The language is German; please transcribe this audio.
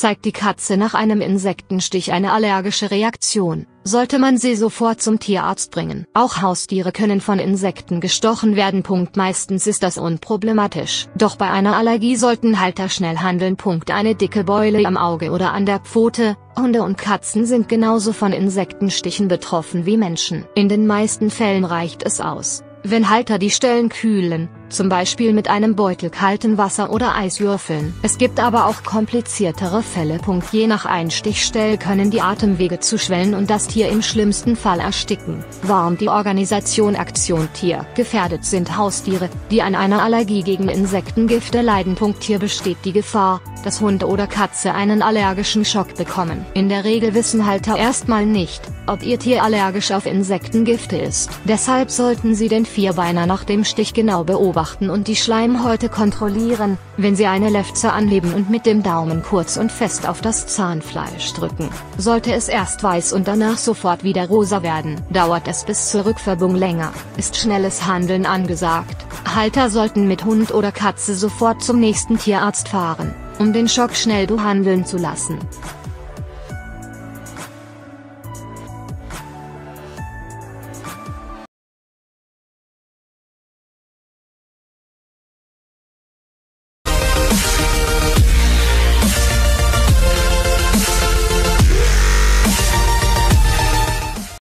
Zeigt die Katze nach einem Insektenstich eine allergische Reaktion, sollte man sie sofort zum Tierarzt bringen. Auch Haustiere können von Insekten gestochen werden. Meistens ist das unproblematisch. Doch bei einer Allergie sollten Halter schnell handeln. Eine dicke Beule am Auge oder an der Pfote, Hunde und Katzen sind genauso von Insektenstichen betroffen wie Menschen. In den meisten Fällen reicht es aus, wenn Halter die Stellen kühlen, zum Beispiel mit einem Beutel kalten Wasser oder Eiswürfeln. Es gibt aber auch kompliziertere Fälle. Je nach Einstichstelle können die Atemwege zuschwellen und das Tier im schlimmsten Fall ersticken, warnt die Organisation Aktion Tier. Gefährdet sind Haustiere, die an einer Allergie gegen Insektengifte leiden. Hier besteht die Gefahr, dass Hund oder Katze einen allergischen Schock bekommen. In der Regel wissen Halter erstmal nicht, ob ihr Tier allergisch auf Insektengifte ist. Deshalb sollten sie den Vierbeiner nach dem Stich genau beobachten beobachten und die Schleimhäute kontrollieren, wenn Sie eine Lefze anheben und mit dem Daumen kurz und fest auf das Zahnfleisch drücken. Sollte es erst weiß und danach sofort wieder rosa werden, dauert es bis zur Rückfärbung länger, ist schnelles Handeln angesagt. Halter sollten mit Hund oder Katze sofort zum nächsten Tierarzt fahren, um den Schock schnell behandeln zu lassen.